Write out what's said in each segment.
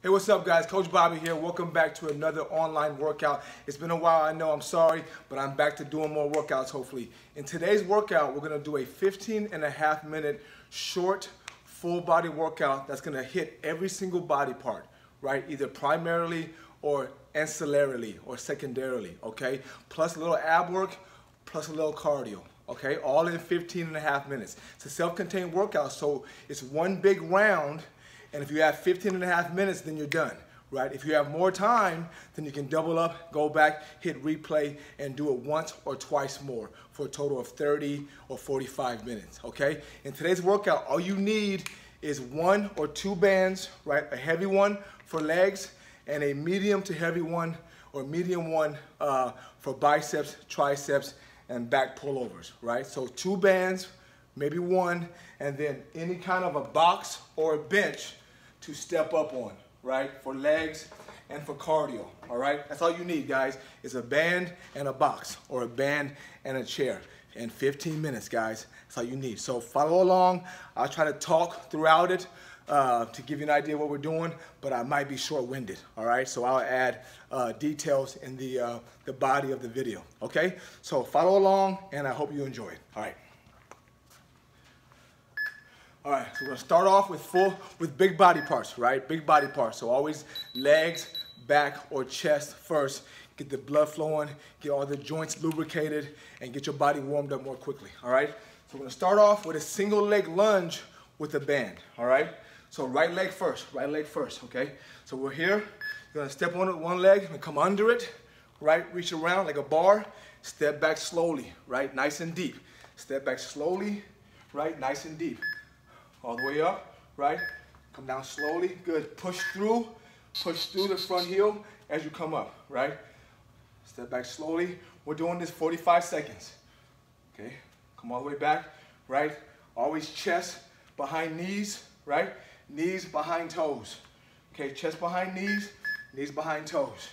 Hey, what's up, guys? Coach Bobby here. Welcome back to another online workout. It's been a while, I know, I'm sorry, but I'm back to doing more workouts, hopefully. In today's workout, we're gonna do a 15 and a half minute short, full body workout that's gonna hit every single body part, right? Either primarily or ancillarily or secondarily, okay? Plus a little ab work, plus a little cardio, okay? All in 15 and a half minutes. It's a self-contained workout, so it's one big round and if you have 15 and a half minutes, then you're done, right? If you have more time, then you can double up, go back, hit replay, and do it once or twice more for a total of 30 or 45 minutes, okay? In today's workout, all you need is one or two bands, right? A heavy one for legs and a medium to heavy one or medium one uh, for biceps, triceps, and back pullovers, right? So two bands, maybe one, and then any kind of a box or a bench to step up on, right? For legs and for cardio, all right? That's all you need, guys, is a band and a box or a band and a chair. In 15 minutes, guys, that's all you need. So follow along. I'll try to talk throughout it uh, to give you an idea what we're doing, but I might be short-winded, all right? So I'll add uh, details in the, uh, the body of the video, okay? So follow along, and I hope you enjoy it, all right? All right, so we're gonna start off with full, with big body parts, right? Big body parts. So always legs, back, or chest first. Get the blood flowing, get all the joints lubricated, and get your body warmed up more quickly, all right? So we're gonna start off with a single leg lunge with a band, all right? So right leg first, right leg first, okay? So we're here, you're gonna step on one leg, and come under it, right? Reach around like a bar, step back slowly, right? Nice and deep. Step back slowly, right? Nice and deep. All the way up, right? Come down slowly, good. Push through, push through the front heel as you come up, right? Step back slowly. We're doing this 45 seconds, okay? Come all the way back, right? Always chest behind knees, right? Knees behind toes, okay? Chest behind knees, knees behind toes,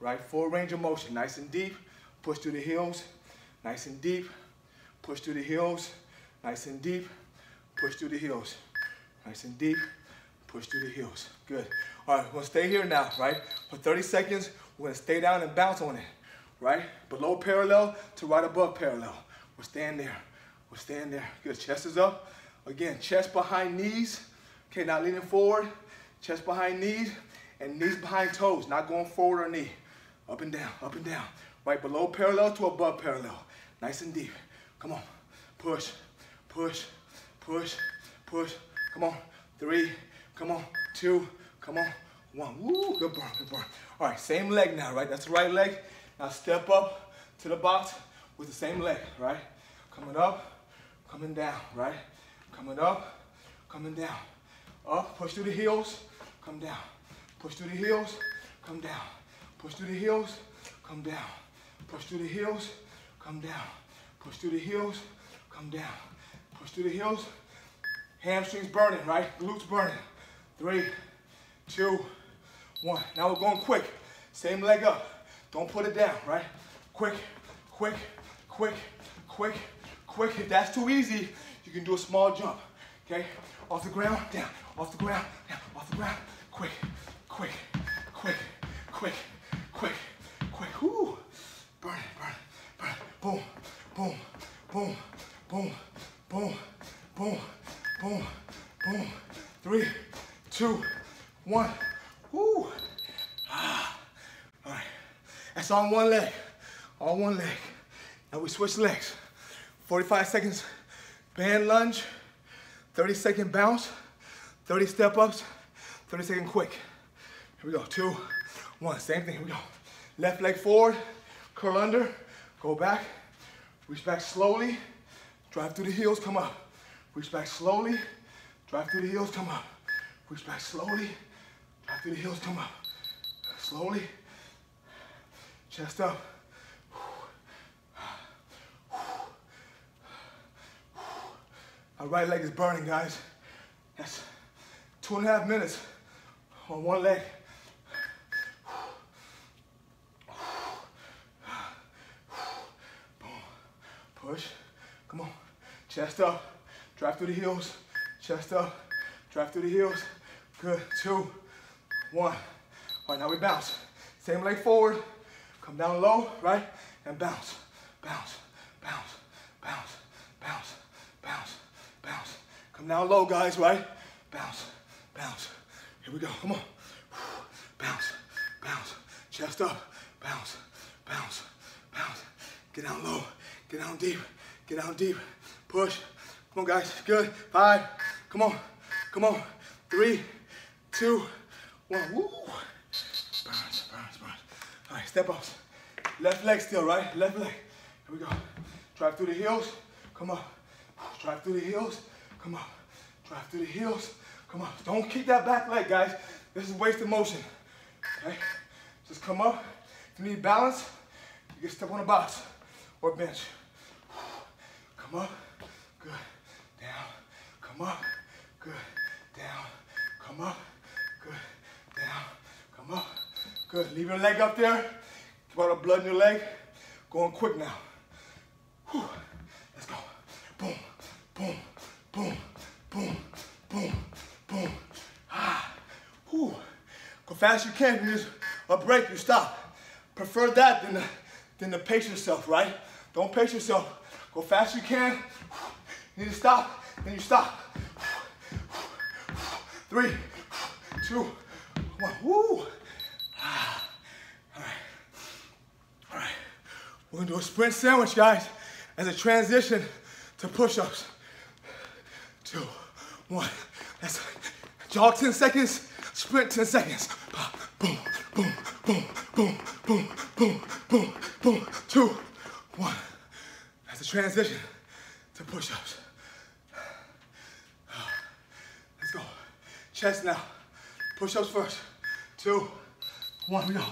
right? Full range of motion, nice and deep. Push through the heels, nice and deep. Push through the heels, nice and deep. Push through the heels. Nice and deep. Push through the heels. Good. All right, we're gonna stay here now, right? For 30 seconds, we're gonna stay down and bounce on it, right? Below parallel to right above parallel. We're staying there. We're staying there. Good. Chest is up. Again, chest behind knees. Okay, now leaning forward. Chest behind knees and knees behind toes. Not going forward or knee. Up and down, up and down. Right below parallel to above parallel. Nice and deep. Come on. Push, push, push, push. Come on, three, come on, two, come on, one. Woo, good burn, good burn. All right, same leg now, right? That's the right leg. Now step up to the box with the same leg, right? Coming up, coming down, right? Coming up, coming down. Up, push through the heels, come down. Push through the heels, come down. Push through the heels, come down. Push through the heels, come down. Push through the heels, come down. Push through the heels. Hamstrings burning, right? Glutes burning. Three, two, one. Now we're going quick. Same leg up. Don't put it down, right? Quick, quick, quick, quick, quick. If that's too easy, you can do a small jump, okay? Off the ground, down, off the ground, down, off the ground. Quick, quick, quick, quick, quick, quick. Whoo! Burn it, burn it, burn it. Boom, boom, boom, boom boom, boom, boom, boom. Three, two, one. Woo. Ah. All right. That's on one leg. On one leg. Now we switch legs. 45 seconds band lunge, 30 second bounce, 30 step ups, 30 second quick. Here we go. Two, one. Same thing. Here we go. Left leg forward, curl under, go back, reach back slowly. Drive through the heels, come up. Reach back slowly. Drive through the heels, come up. Reach back slowly. Drive through the heels, come up. Slowly. Chest up. My right leg is burning, guys. That's two and a half minutes on one leg. Push. Come on. Chest up. Drive through the heels. Chest up. Drive through the heels. Good. Two, one. All right, now we bounce. Same leg forward, come down low, right? And bounce, bounce, bounce, bounce, bounce, bounce, bounce. Come down low, guys, right? Bounce, bounce. Here we go, come on. Bounce, bounce, chest up, bounce, bounce, bounce. Get down low, get down deep, get down deep. Push, come on guys, good. Five, come on, come on. Three, two, one, woo. Burns, burns, burns. All right, step ups. Left leg still, right? Left leg. Here we go. Drive through the heels, come up. Drive through the heels, come up. Drive through the heels, come up. Don't keep that back leg, guys. This is wasted motion, okay? Just come up. If you need balance, you can step on a box or bench. Come up, come up, good. Down, come up, good. Down, come up, good. Leave your leg up there. Keep all the blood in your leg. Going quick now. Whew. Let's go. Boom, boom, boom, boom, boom, boom. Ah. Whew. Go fast as you can. You just a break, you stop. Prefer that than the, than to pace yourself, right? Don't pace yourself. Go fast as you can. You need to stop, then you stop. Three, two, one. Woo. Ah. All right. All right. We're gonna do a sprint sandwich, guys, as a transition to push-ups. Two, one. Let's jog 10 seconds, sprint 10 seconds. Boom, boom, boom, boom, boom, boom, boom, boom. Two, one. That's a transition to push-ups. Let's go. Chest now. Push-ups first. Two, one, we go.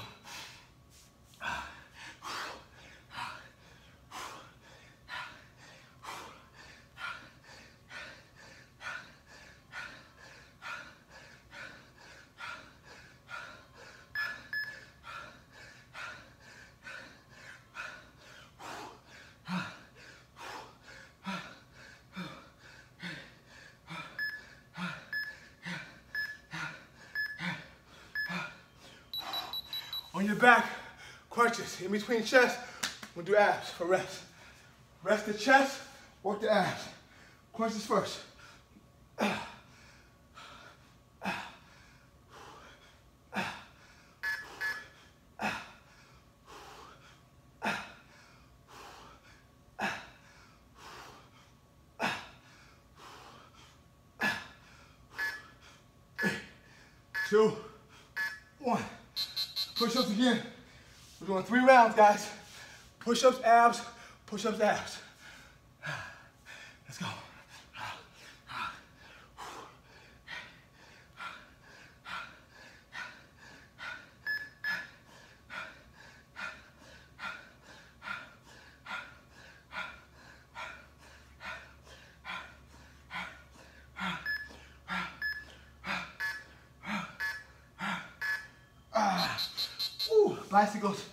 Back, crunches. In between chest, we'll do abs for rest. Rest the chest, work the abs. Crunches first. Two, one. Push-ups again. We're doing three rounds, guys. Push-ups, abs, push-ups, abs. Let's go. Ooh, bicycles.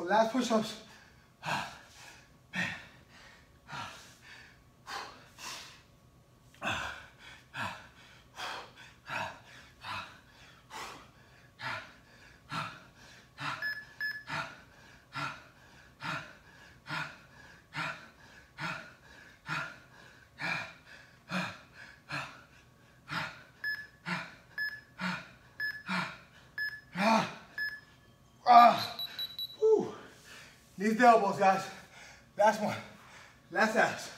So last push-ups. Ah. Whew. Elbows, guys. Last one. Last abs.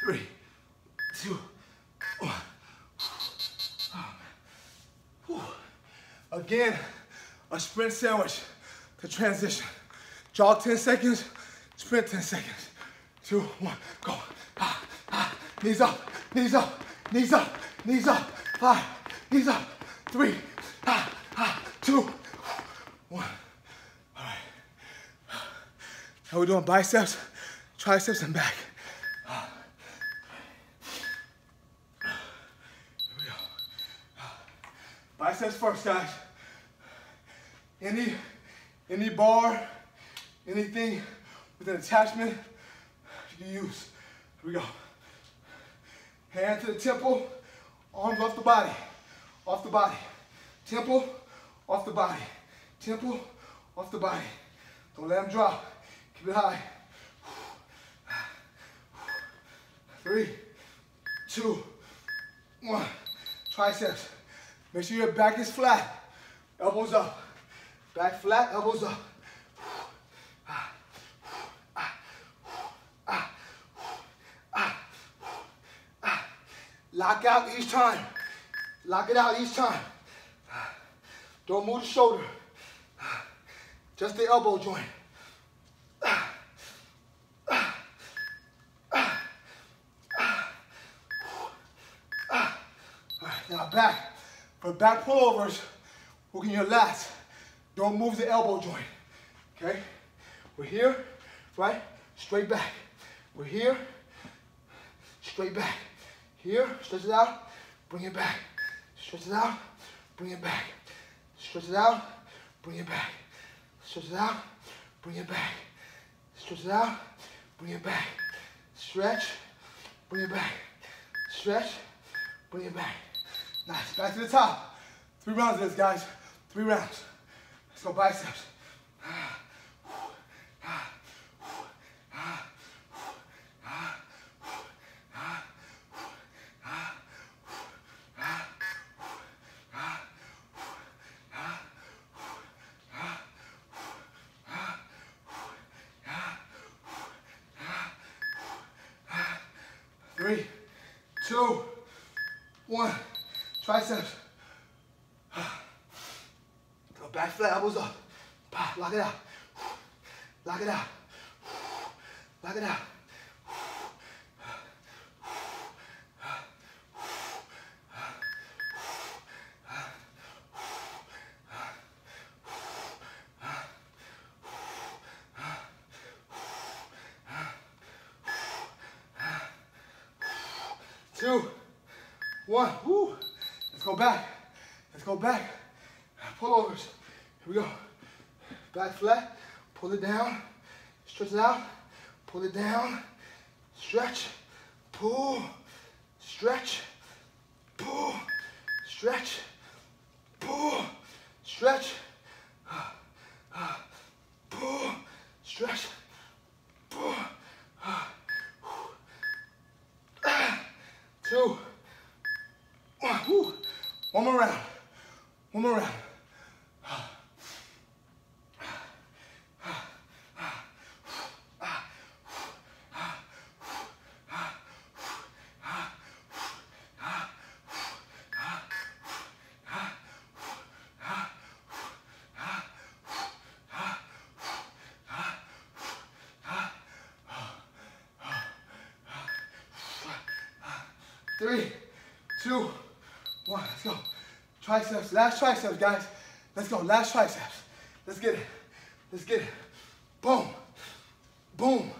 Three, two, Again, a sprint sandwich to transition. Jog 10 seconds, sprint 10 seconds. Two, one, go. Ah, ah. Knees up, knees up, knees up, knees up. Five, knees up. Three, ah, ah. Two, one. All right. Now we're doing biceps, triceps, and back. Biceps first, guys. Any, any bar, anything with an attachment you use. Here we go. Hand to the temple, arms off the body, off the body. Temple, off the body. Temple, off the body. Don't let them drop. Keep it high. Three, two, one. Triceps. Make sure your back is flat. Elbows up. Back flat, elbows up. Lock out each time. Lock it out each time. Don't move the shoulder. Just the elbow joint. now back. For back pullovers, working your lats. Don't move the elbow joint, okay? We're here, right? Straight back. We're here, straight back. Here, stretch it out, bring it back. Stretch it out, bring it back. Stretch it out, bring it back. Stretch it out, bring it back. Stretch it out, bring it back. Stretch, bring it back. Stretch, bring it back. Nice, back to the top. Three rounds of this, guys. Three rounds. Let's go biceps. Three, two, one. Triceps. Go back flat, elbows up. Lock it out. Lock it out. Lock it out. Two, one, woo. Let's go back. Let's go back. Pullovers. Here we go. Back flat. Pull it down. Stretch it out. Pull it down. Stretch. Pull. Stretch. Pull. Stretch. Pull. Stretch. Pull. Stretch. Pull. Two. One. One more round. One more round. Three, two, one. Let's go. Triceps. Last triceps, guys. Let's go. Last triceps. Let's get it. Let's get it. Boom. Boom.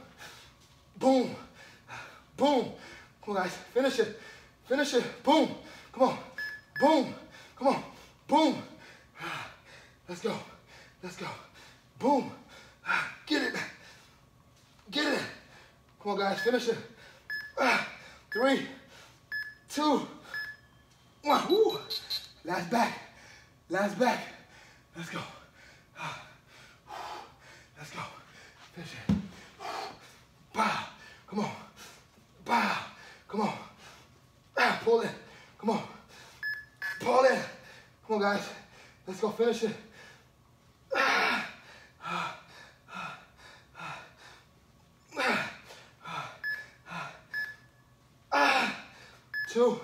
Boom. Boom. Come on, guys. Finish it. Finish it. Boom. Come on. Boom. Come on. Boom. Let's go. Let's go. Boom. Get it. Get it. Come on, guys. Finish it. Three, two, one. Woo. Last back. Last back. Let's go. Let's go. Finish it. Bow. Come on. Bow. Come on. Ah, pull in. Come on. Pull in. Come on, guys. Let's go finish it. Two.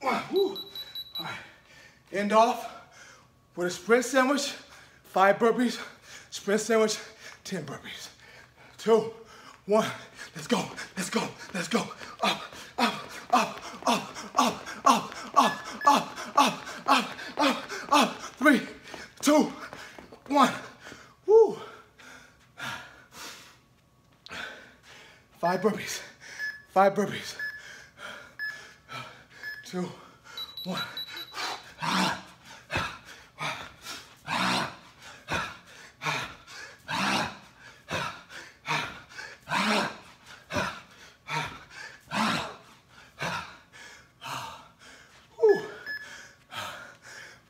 One. Woo. All right. End off with a sprint sandwich, five burpees, sprint sandwich, 10 burpees. Two, one, let's go, let's go, let's go. Up, up, up, up, up, up, up, up, up, up, up, up. Three, two, one. Woo. Five burpees, five burpees. Two, one.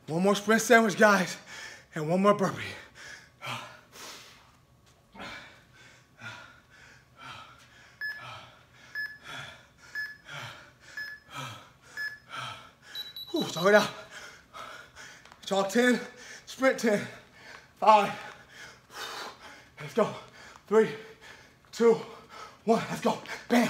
One more sprint sandwich, guys, and one more burpee. Ooh, talk it out. Chalk 10, sprint 10, five. Let's go. Three, two, one. Let's go. Bam.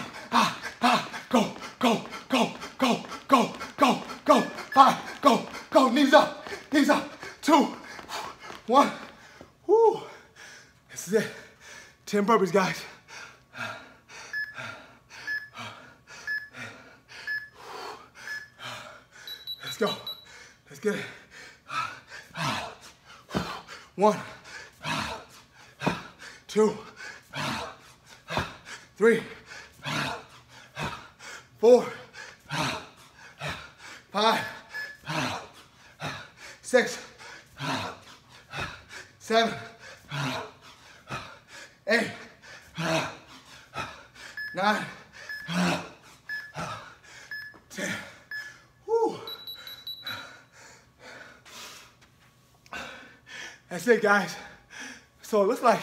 Two, one. Woo. This is it. 10 burpees, guys. Let's go. Let's get it. One, two, three, four, five, six, seven, eight, nine, ten. Woo. That's it, guys. So it looks like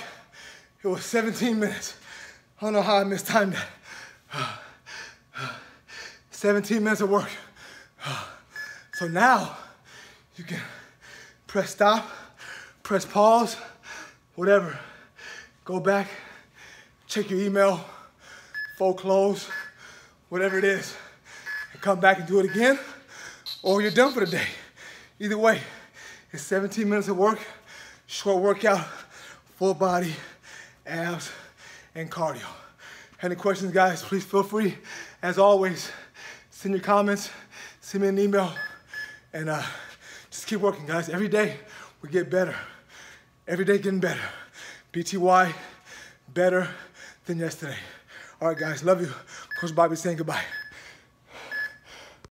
it was 17 minutes. I don't know how I mistimed that. 17 minutes of work. So now you can press stop, press pause, whatever. Go back, check your email, fold close, whatever it is, and come back and do it again, or you're done for the day. Either way, it's 17 minutes of work, short workout, full body, abs, and cardio. Any questions, guys, please feel free. As always, send your comments, send me an email, and uh, just keep working, guys. Every day, we get better. Every day getting better. BTY, better than yesterday. All right, guys, love you. Coach Bobby saying goodbye.